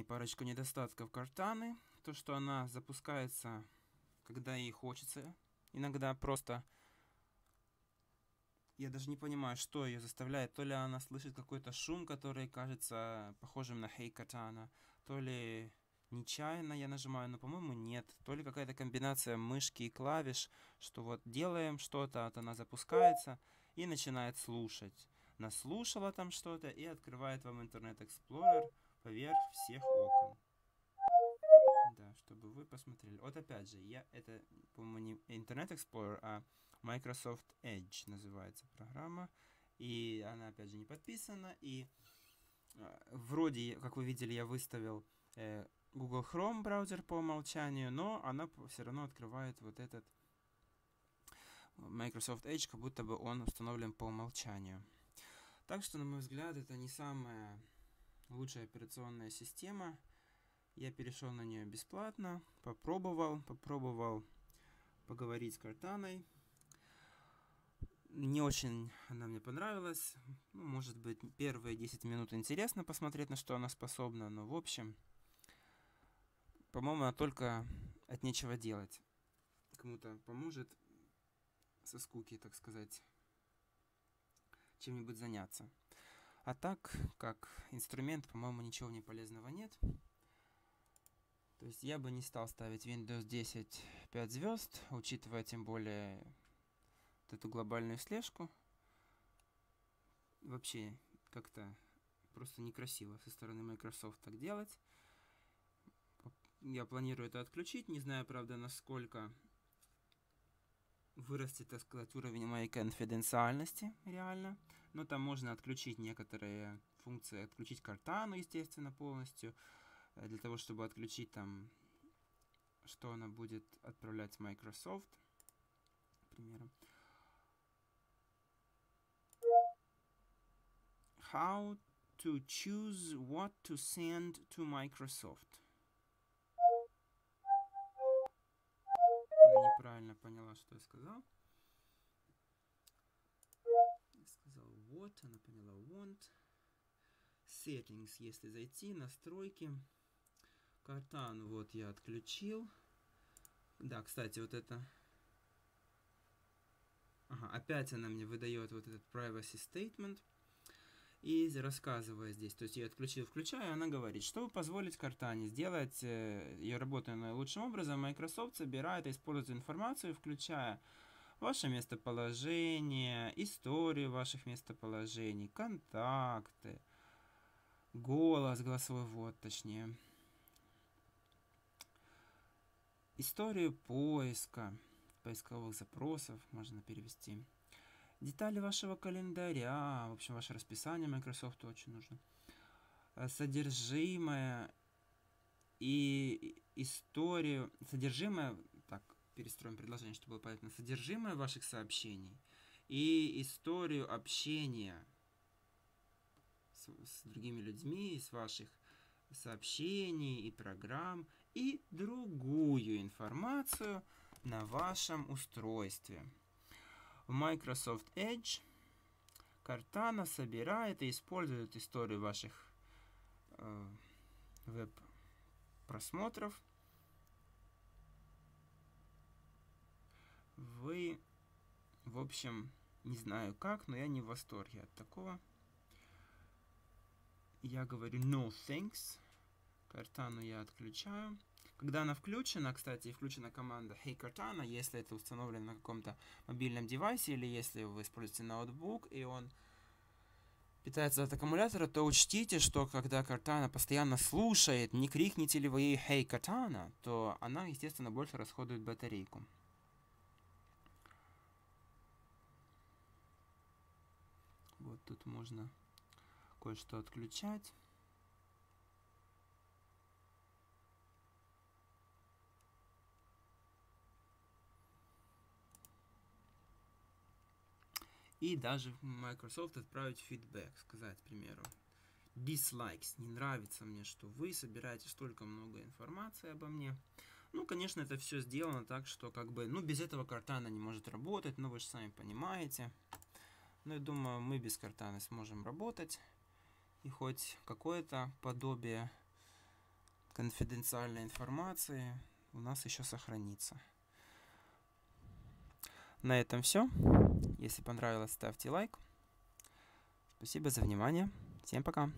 и парочку недостатков картаны. То, что она запускается, когда ей хочется. Иногда просто... Я даже не понимаю, что ее заставляет. То ли она слышит какой-то шум, который кажется похожим на Hey Katana, то ли нечаянно я нажимаю, но, по-моему, нет. То ли какая-то комбинация мышки и клавиш, что вот делаем что-то, вот она запускается и начинает слушать. Наслушала там что-то и открывает вам Internet Explorer поверх всех окон. Да, чтобы вы посмотрели. Вот опять же, я это, по-моему, не Internet Explorer, а Microsoft Edge называется программа. И она, опять же, не подписана. И э, вроде, как вы видели, я выставил э, Google Chrome браузер по умолчанию, но она все равно открывает вот этот Microsoft Edge, как будто бы он установлен по умолчанию. Так что, на мой взгляд, это не самая лучшая операционная система. Я перешел на нее бесплатно, попробовал, попробовал поговорить с Картаной. Не очень она мне понравилась. Ну, может быть, первые 10 минут интересно посмотреть, на что она способна, но в общем, по-моему, она только от нечего делать. Кому-то поможет со скуки, так сказать, чем-нибудь заняться. А так, как инструмент, по-моему, ничего не полезного нет. То есть я бы не стал ставить Windows 10 5 звезд, учитывая тем более вот эту глобальную слежку. Вообще как-то просто некрасиво со стороны Microsoft так делать. Я планирую это отключить, не знаю, правда, насколько вырастет, так сказать, уровень моей конфиденциальности реально. Но там можно отключить некоторые функции, отключить картану, естественно, полностью, э, для того, чтобы отключить там, что она будет отправлять Microsoft, к примеру. How to choose what to send to Microsoft. Поняла, что я сказал. Я сказал what, она поняла want. Settings, если зайти, настройки. Картан, вот я отключил. Да, кстати, вот это... Ага, опять она мне выдает вот этот privacy statement и рассказывая здесь, то есть я отключил, включаю, она говорит, чтобы позволить Картане сделать э, ее работу наилучшим образом, Microsoft собирает и использует информацию, включая ваше местоположение, историю ваших местоположений, контакты, голос, голосовой ввод, точнее, историю поиска, поисковых запросов, можно перевести, Детали вашего календаря, в общем, ваше расписание Microsoft очень нужно. Э, содержимое и историю, содержимое, так, перестроим предложение, чтобы было понятно, содержимое ваших сообщений и историю общения с, с другими людьми, с ваших сообщений и программ, и другую информацию на вашем устройстве. В Microsoft Edge Cortana собирает и использует историю ваших э, веб-просмотров. Вы, в общем, не знаю как, но я не в восторге от такого. Я говорю no thanks. Картану я отключаю. Когда она включена, кстати, включена команда Hey Cortana, если это установлено на каком-то мобильном девайсе или если вы используете ноутбук и он питается от аккумулятора, то учтите, что когда Cortana постоянно слушает, не крикните ли вы ей Hey Cortana, то она, естественно, больше расходует батарейку. Вот тут можно кое-что отключать. И даже Microsoft отправить фидбэк, сказать, к примеру, dislikes, не нравится мне, что вы собираете столько много информации обо мне. Ну, конечно, это все сделано так, что как бы, ну, без этого картана не может работать, но вы же сами понимаете. Но я думаю, мы без картана сможем работать. И хоть какое-то подобие конфиденциальной информации у нас еще сохранится. На этом все. Если понравилось, ставьте лайк. Спасибо за внимание. Всем пока.